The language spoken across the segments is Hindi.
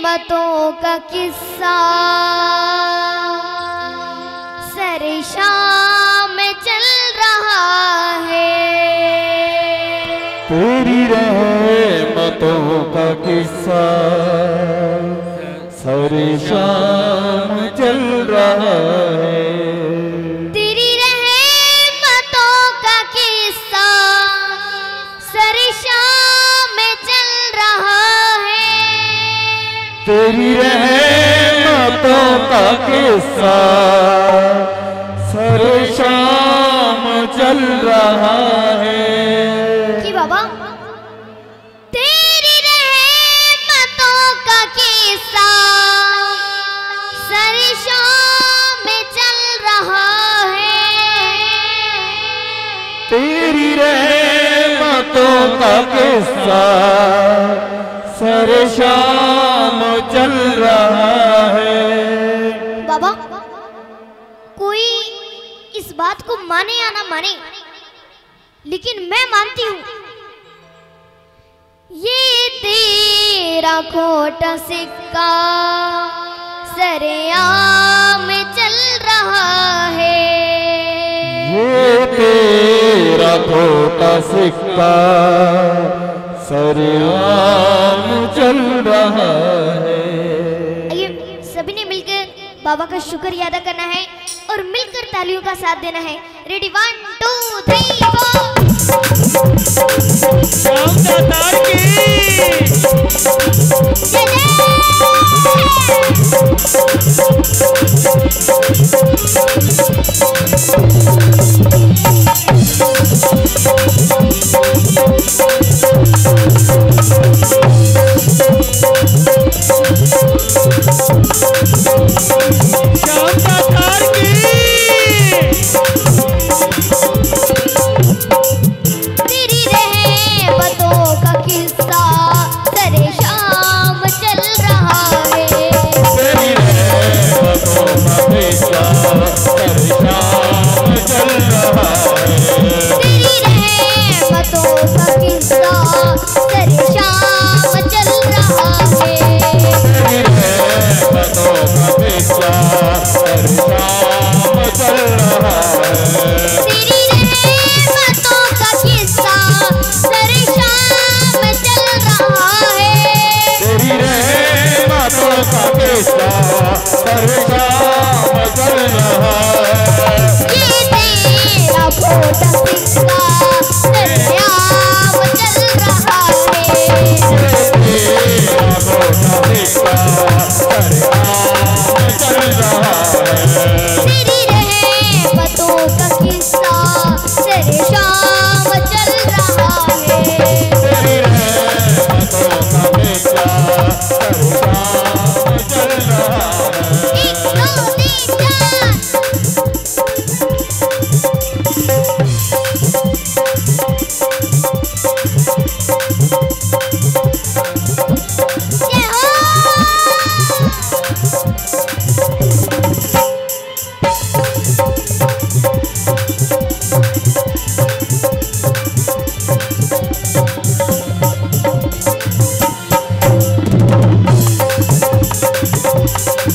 रहमतों का किस्सा। सर शाम चल रहा है। तेरी रहमतों का किस्सा। सर शाम तेरी रहमतों का किस्सा। सारे शाम चल रहा है। कि बाबा? तेरी रहमतों का किस्सा। सर शाम चल रहा है। तेरी रहमतों का किस्सा। सर शाम चल रहा है। बाबा कोई इस बात को माने या ना माने लेकिन मैं मानती हूँ ये तेरा खोटा सिक्का सरेआम चल रहा है। ये तेरा खोटा सिक्का सरेआम चल रहा है। आइए सभी ने मिलकर बाबा का शुक्रिया अदा करना है और मिलकर तालियों का साथ देना है। Ready one two three four जय जय। 君。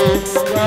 Right.